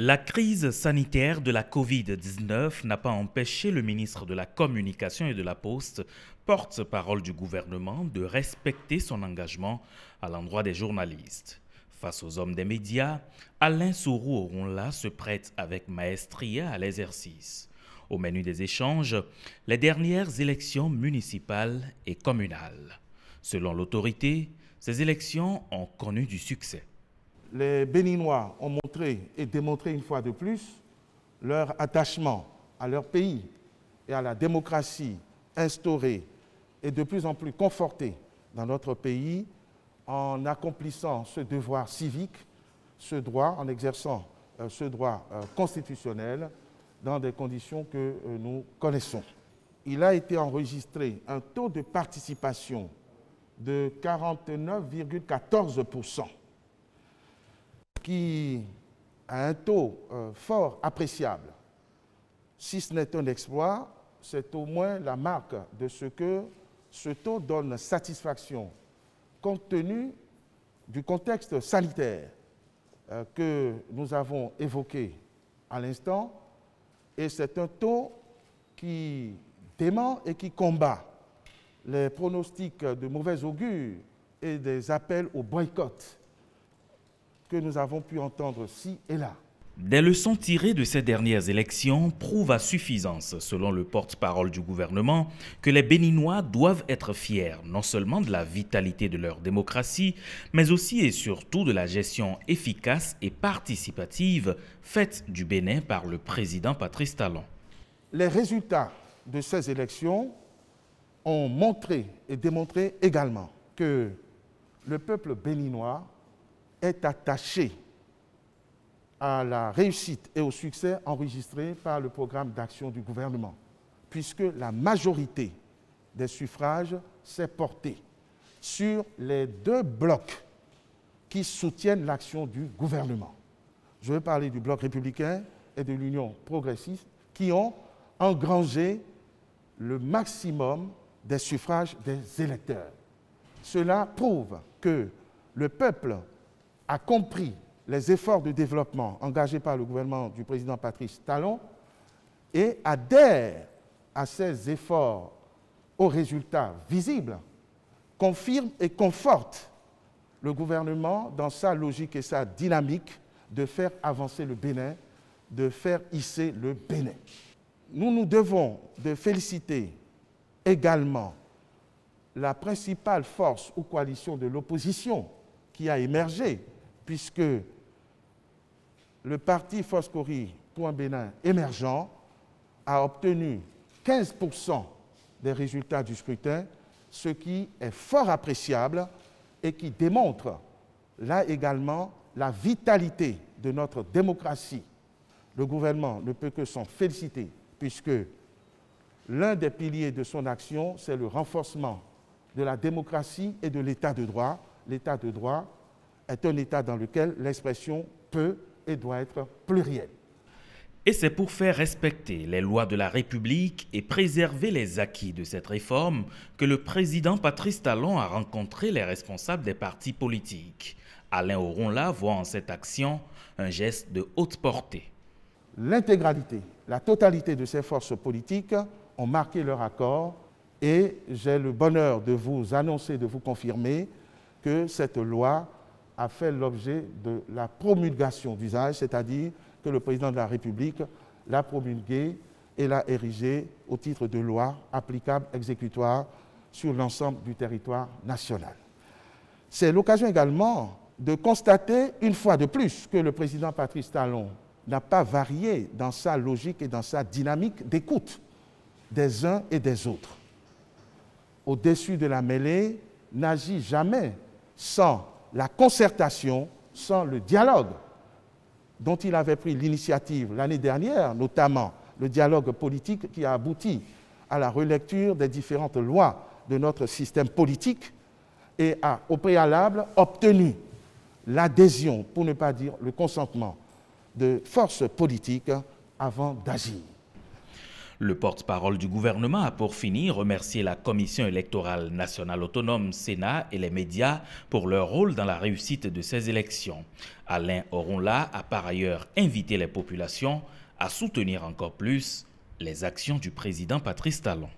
La crise sanitaire de la COVID-19 n'a pas empêché le ministre de la Communication et de la Poste, porte-parole du gouvernement, de respecter son engagement à l'endroit des journalistes. Face aux hommes des médias, Alain Sourou Oronla se prête avec maestria à l'exercice. Au menu des échanges, les dernières élections municipales et communales. Selon l'autorité, ces élections ont connu du succès les Béninois ont montré et démontré une fois de plus leur attachement à leur pays et à la démocratie instaurée et de plus en plus confortée dans notre pays en accomplissant ce devoir civique, ce droit, en exerçant euh, ce droit euh, constitutionnel dans des conditions que euh, nous connaissons. Il a été enregistré un taux de participation de 49,14 qui a un taux fort appréciable. Si ce n'est un exploit, c'est au moins la marque de ce que ce taux donne satisfaction compte tenu du contexte sanitaire euh, que nous avons évoqué à l'instant. Et c'est un taux qui dément et qui combat les pronostics de mauvais augure et des appels au boycott que nous avons pu entendre ci et là. Des leçons tirées de ces dernières élections prouvent à suffisance, selon le porte-parole du gouvernement, que les Béninois doivent être fiers non seulement de la vitalité de leur démocratie, mais aussi et surtout de la gestion efficace et participative faite du Bénin par le président Patrice Talon. Les résultats de ces élections ont montré et démontré également que le peuple béninois est attaché à la réussite et au succès enregistrés par le programme d'action du gouvernement, puisque la majorité des suffrages s'est portée sur les deux blocs qui soutiennent l'action du gouvernement. Je veux parler du bloc républicain et de l'Union progressiste qui ont engrangé le maximum des suffrages des électeurs. Cela prouve que le peuple a compris les efforts de développement engagés par le gouvernement du président Patrice Talon et adhère à ces efforts aux résultats visibles, confirme et conforte le gouvernement dans sa logique et sa dynamique de faire avancer le Bénin, de faire hisser le Bénin. Nous nous devons de féliciter également la principale force ou coalition de l'opposition qui a émergé puisque le parti Foscori un Bénin émergent a obtenu 15% des résultats du scrutin, ce qui est fort appréciable et qui démontre là également la vitalité de notre démocratie. Le gouvernement ne peut que s'en féliciter puisque l'un des piliers de son action, c'est le renforcement de la démocratie et de l'état de droit. L'état de droit est un État dans lequel l'expression peut et doit être plurielle. Et c'est pour faire respecter les lois de la République et préserver les acquis de cette réforme que le président Patrice Talon a rencontré les responsables des partis politiques. Alain Oronla voit en cette action un geste de haute portée. L'intégralité, la totalité de ces forces politiques ont marqué leur accord et j'ai le bonheur de vous annoncer, de vous confirmer que cette loi a fait l'objet de la promulgation d'usage, c'est-à-dire que le président de la République l'a promulguée et l'a érigée au titre de loi applicable exécutoire sur l'ensemble du territoire national. C'est l'occasion également de constater une fois de plus que le président Patrice Talon n'a pas varié dans sa logique et dans sa dynamique d'écoute des uns et des autres. Au-dessus de la mêlée, n'agit jamais sans la concertation, sans le dialogue dont il avait pris l'initiative l'année dernière, notamment le dialogue politique qui a abouti à la relecture des différentes lois de notre système politique et a, au préalable, obtenu l'adhésion, pour ne pas dire le consentement, de forces politiques avant d'agir. Le porte-parole du gouvernement a pour finir remercié la Commission électorale nationale autonome Sénat et les médias pour leur rôle dans la réussite de ces élections. Alain Oronla a par ailleurs invité les populations à soutenir encore plus les actions du président Patrice Talon.